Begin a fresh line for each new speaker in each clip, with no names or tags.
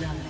nada.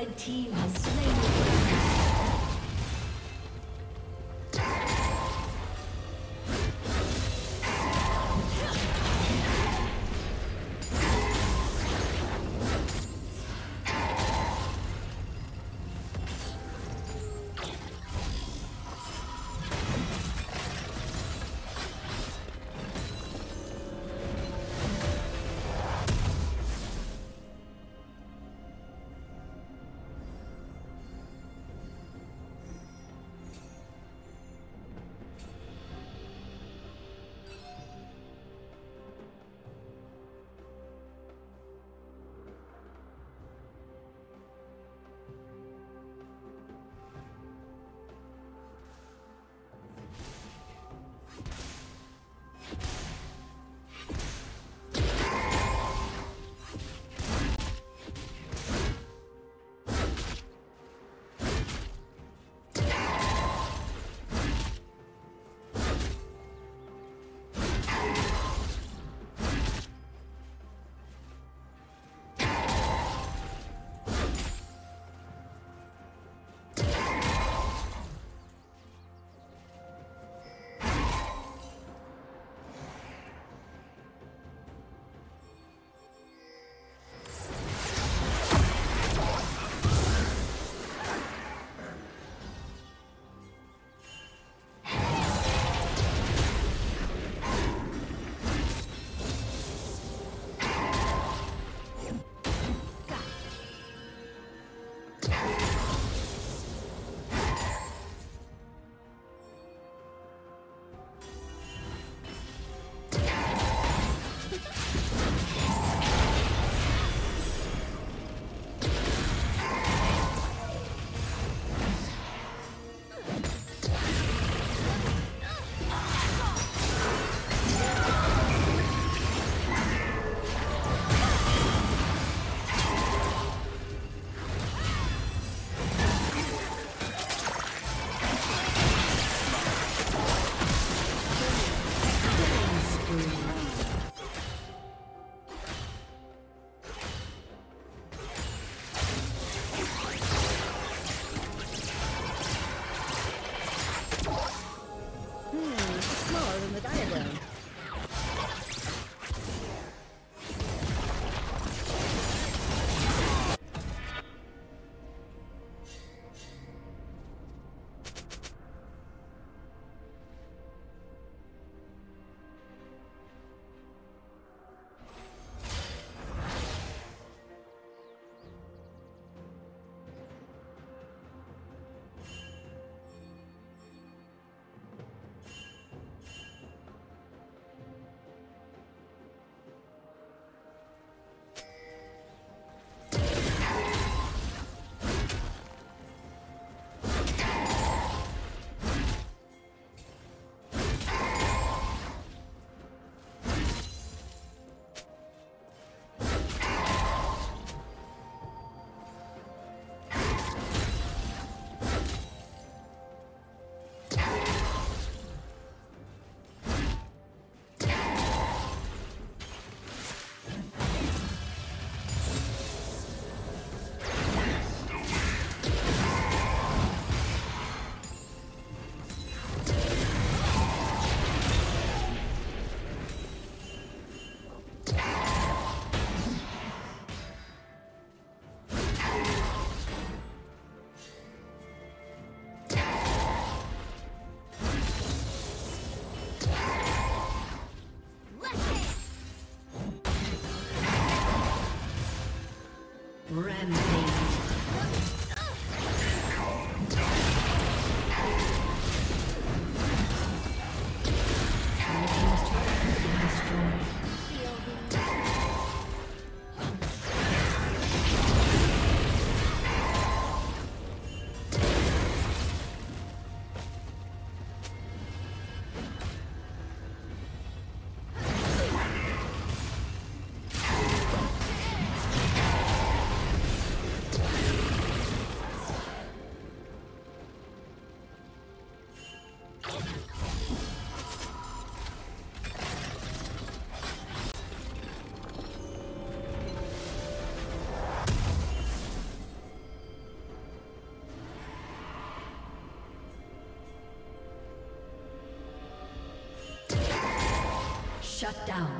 Red team has slain Rampage. Down.